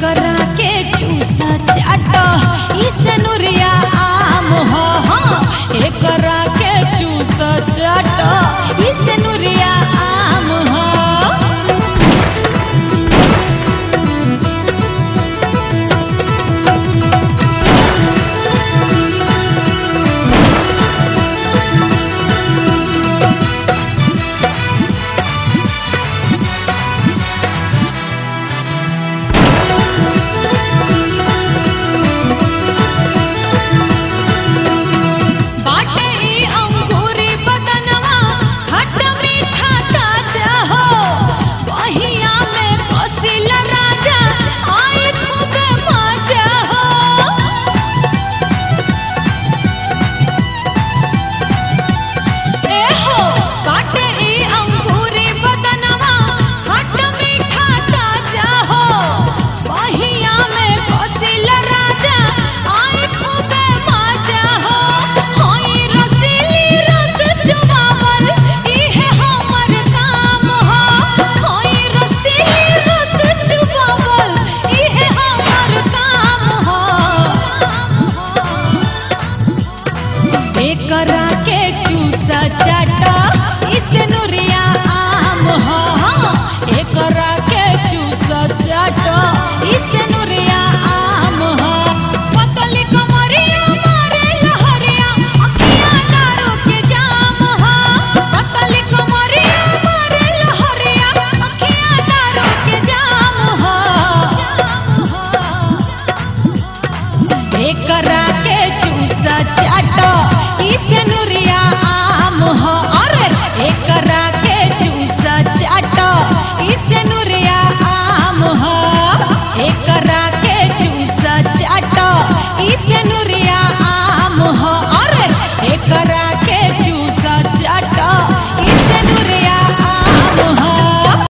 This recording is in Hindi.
करा के चूसा चाटो। इस नुरिया आम हो हम एक करा के चूसा चाटो। इस नुरिया